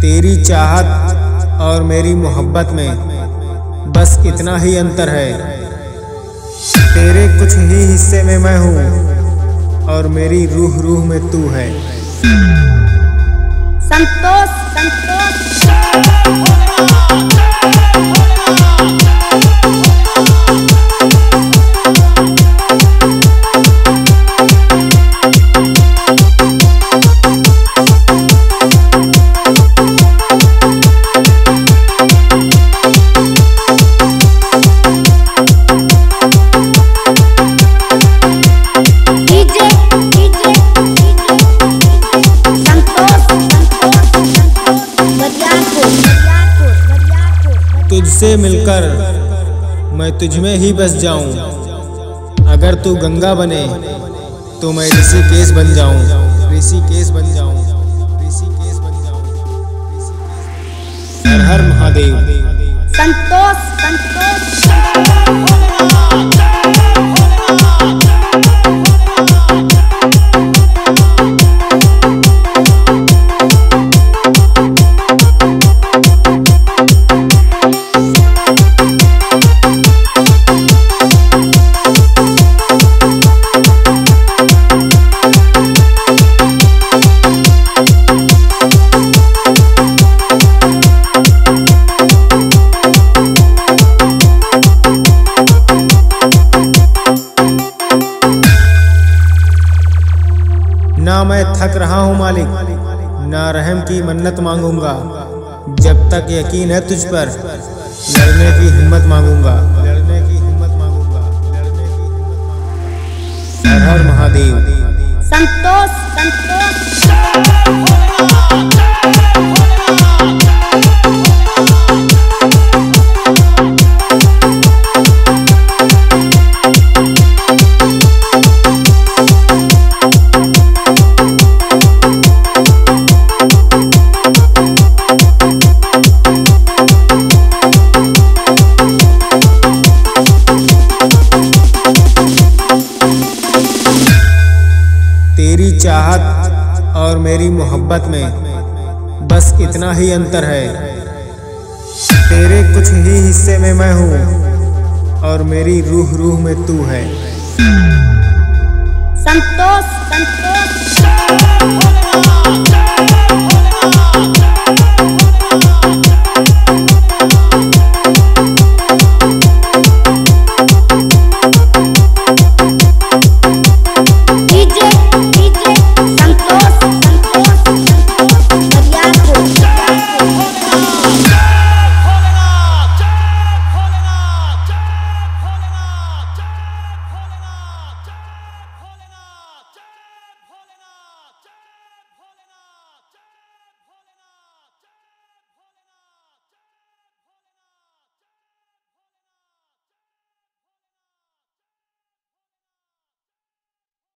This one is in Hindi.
तेरी चाहत और मेरी मोहब्बत में बस इतना ही अंतर है। तेरे कुछ ही हिस्से में मैं हूँ और मेरी रूह रूह में तू है। संतोष संतोष। तुझसे मिलकर मैं तुझमें ही बस जाऊँ। अगर तू गंगा बने तो मैं ऋषिकेश बन जाऊँ। ऋषिकेश बन जाऊँ। ऋषिकेश बन जाऊँ। हर हर महादेव। संतोष संतोष। ना मैं थक रहा हूँ मालिक। ना रहम की मन्नत मांगूँगा। जब तक यकीन है तुझ पर, लड़ने की हिम्मत मांगूँगा। लड़ने की हिम्मत मांगूँगा। लड़ने की हिम्मत मांगूँगा। हर महादेव। संतोष संतोष। तेरी चाहत और मेरी मोहब्बत में बस इतना ही अंतर है। तेरे कुछ ही हिस्से में मैं हूँ और मेरी रूह रूह में तू है। संतोष संतोष।